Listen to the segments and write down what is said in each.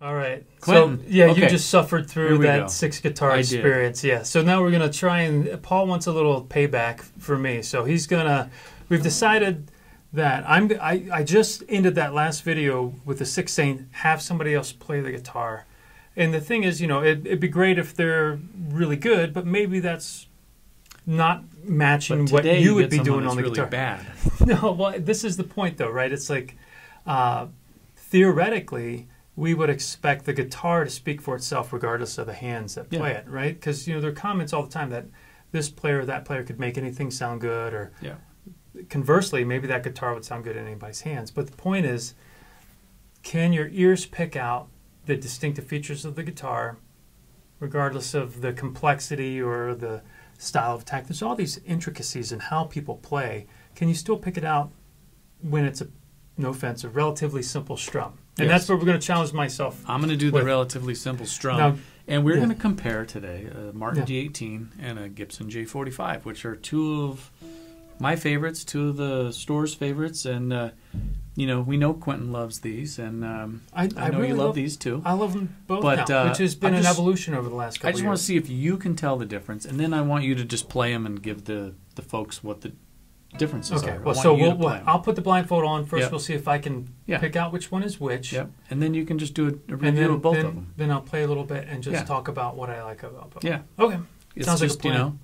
All right. So yeah, you just suffered through that go. six guitar I did. experience. Yeah. So now we're gonna try and Paul wants a little payback for me. So he's gonna. We've decided that I'm. I, I just ended that last video with the six saying have somebody else play the guitar, and the thing is, you know, it, it'd be great if they're really good, but maybe that's not matching what today you would be doing on the really guitar. bad. No, well, this is the point, though, right? It's like uh, theoretically, we would expect the guitar to speak for itself, regardless of the hands that play Yeah. it, right? Because you know there are comments all the time that this player, or that player could make anything sound good, or Yeah. conversely, maybe that guitar would sound good in anybody's hands. But the point is, can your ears pick out the distinctive features of the guitar, regardless of the complexity or the style of attack? There's all these intricacies in how people play. Can you still pick it out when it's a, no offense, a relatively simple strum? And Yes. that's where we're going to challenge myself. I'm going to do the relatively simple strum. Now, and we're yeah. going to compare today a Martin Yeah. D18 and a Gibson J45, which are two of my favorites, two of the store's favorites. And, uh, you know, we know Quinton loves these, and um, I, I, know really you love, these too. I love them both But, now, uh, which has been I'm an just- evolution over the last couple of I just years. want to see if you can tell the difference, and then I want you to just play them and give the, the folks what the differences Okay, are. Well, so we'll, we'll. I'll put the blindfold on first. Yep. We'll see if I can Yeah. pick out which one is which. Yep, and then you can just do a, a review then, of both then, of them. then I'll play a little bit and just Yeah. talk about what I like about both. Yeah, Okay. it's Sounds like a just you plan. know,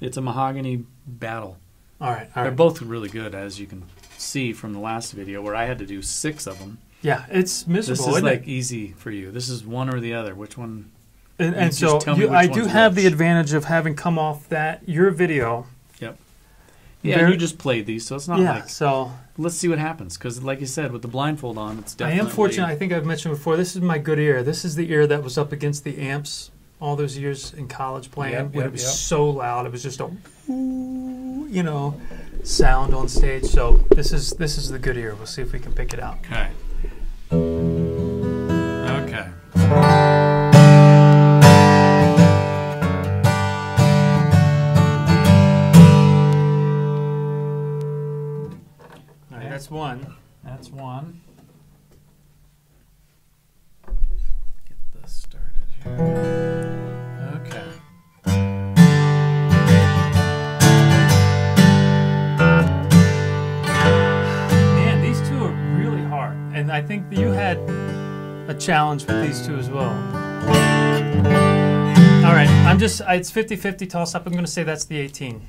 it's a mahogany battle. All right. All They're right. both really good, as you can see from the last video where I had to do six of them. Yeah, it's miserable. This is like it? easy for you. This is one or the other. Which one? and, and so you, I do have the advantage of having come off that your video. Yeah, Very- you just played these, so it's not yeah. like. so Let's see what happens, because like you said, with the blindfold on, it's definitely. I am fortunate. I think I've mentioned before. This is my good ear. This is the ear that was up against the amps all those years in college playing Yep, when yep, it was yep. so loud. It was just a, you know, sound on stage. So this is this is the good ear. We'll see if we can pick it out. Okay. One. That's one. Get this started here. Okay. Man, these two are really hard, and I think you had a challenge with these two as well. All right, I'm just it's 50-50 toss up. I'm going to say that's the 18.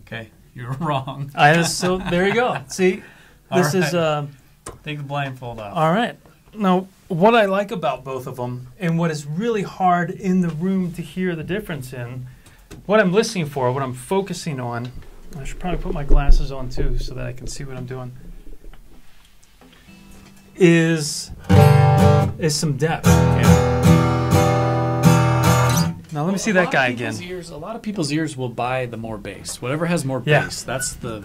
Okay. You're wrong. I so there you go. See, All this is right. uh, Take the blindfold off. all right. Now, what I like about both of them, and what is really hard in the room to hear the difference in, what I'm listening for, what I'm focusing on. I should probably put my glasses on too, so that I can see what I'm doing. Is is some depth. Yeah. Now let me see that guy again. Ears, a lot of people's ears will buy the more bass. Whatever has more Yeah. bass, that's the.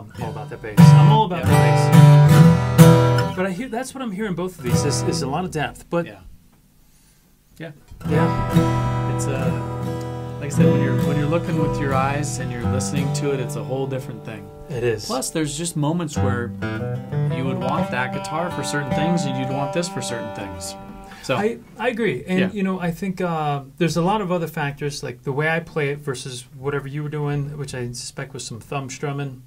All, all about that bass. I'm all about the bass. But I hear that's what I'm hearing both of these is, is a lot of depth. But Yeah. Yeah. yeah, It's uh, like I said, when you're when you're looking with your eyes and you're listening to it, it's a whole different thing. it is. Plus, there's just moments where you would want that guitar for certain things, and you'd want this for certain things. So I, I agree. And, Yeah. you know, I think uh, there's a lot of other factors, like the way I play it versus whatever you were doing, which I suspect was some thumb strumming.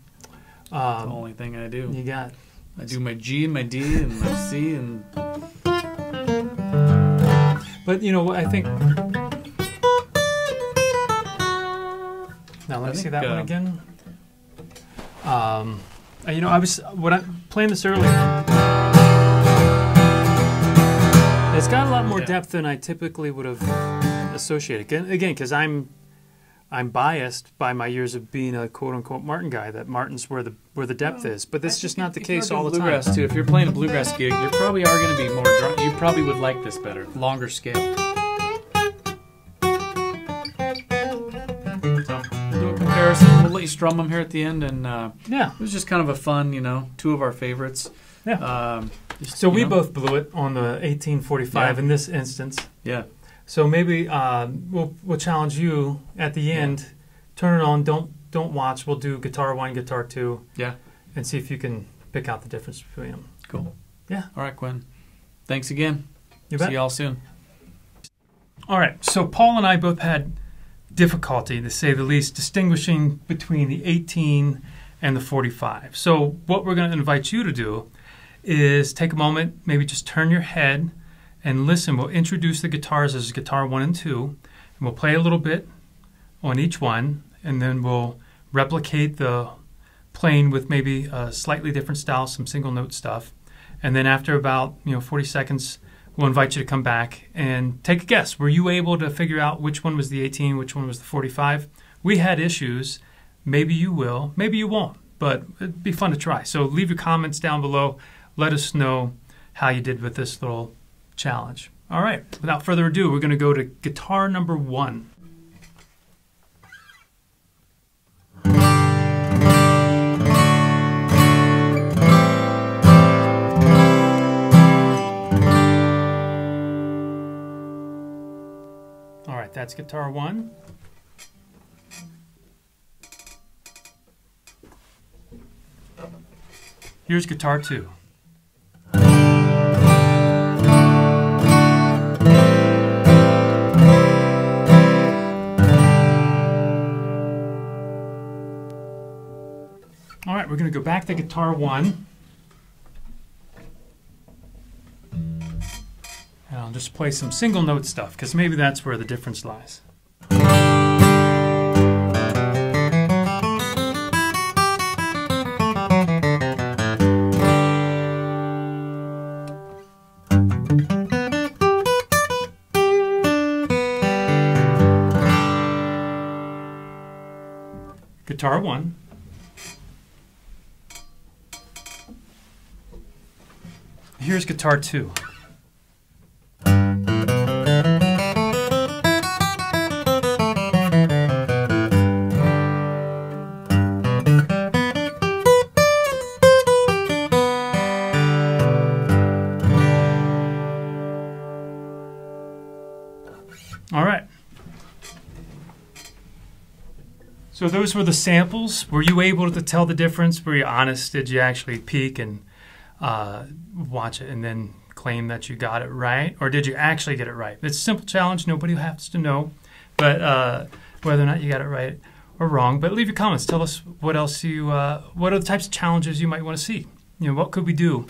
The Um, only thing I do, you got. I do my G and my D and my C, and But, you know, what I think. Now, let I me see that one uh, again. Um, uh, you know, I was when I playing this earlier. It's got a lot more Yeah. depth than I typically would have associated. Again, because I'm I'm biased by my years of being a quote unquote Martin guy. That Martin's where the where the depth is, but that's just not the case all the time. bluegrass too. If you're playing a bluegrass gig, you probably are going to be more. Drum- you probably would like this better, longer scale. So we'll do a comparison. We'll let you strum them here at the end, and uh, Yeah, it was just kind of a fun, you know, two of our favorites. yeah. Um, just, So we know, both blew it on the 1845 Yeah. in this instance. yeah. So maybe uh, we'll we'll challenge you at the end. Turn it on. Don't don't watch. We'll do guitar one, guitar two, Yeah. and see if you can pick out the difference between them. Cool. Yeah. All right, Quinn. Thanks again. You bet. See y'all soon. All right. So Paul and I both had difficulty, to say the least, distinguishing between the 18 and the 45. So what we're going to invite you to do is take a moment, maybe just turn your head and listen. We'll introduce the guitars as guitar one and two, and we'll play a little bit on each one, and then we'll replicate the playing with maybe a slightly different style, some single note stuff. And then after about you know 40 seconds, we'll invite you to come back and take a guess. Were you able to figure out which one was the 18, which one was the 45? We had issues. Maybe you will, maybe you won't, but it'd be fun to try. So leave your comments down below. Let us know how you did with this little challenge. All right, without further ado, we're going to go to guitar number one. All right, that's guitar one. Here's guitar two. We're going to go back to guitar one. And I'll just play some single note stuff because maybe that's where the difference lies. Guitar one. Here's guitar two. All right. So those were the samples. Were you able to tell the difference? Were you honest? Did you actually peek and uh, watch it and then claim that you got it right, or did you actually get it right? It's a simple challenge. Nobody has to know, but uh, whether or not you got it right or wrong. But leave your comments. Tell us what else you. Uh, what are the types of challenges you might want to see? You know, what could we do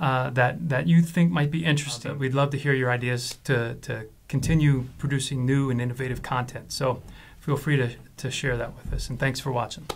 uh, that that you think might be interesting? We'd love to hear your ideas to to continue producing new and innovative content. So feel free to, to share that with us. And thanks for watching.